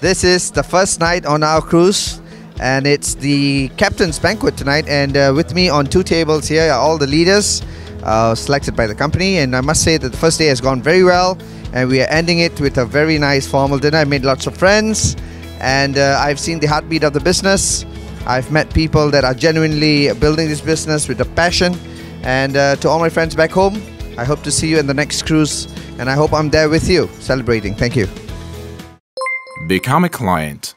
This is the first night on our cruise, and it's the captain's banquet tonight. And uh, with me on two tables here are all the leaders uh, selected by the company. And I must say that the first day has gone very well, and we are ending it with a very nice formal dinner. I made lots of friends, and uh, I've seen the heartbeat of the business. I've met people that are genuinely building this business with a passion. And uh, to all my friends back home, I hope to see you in the next cruise, and I hope I'm there with you celebrating. Thank you. Become a client.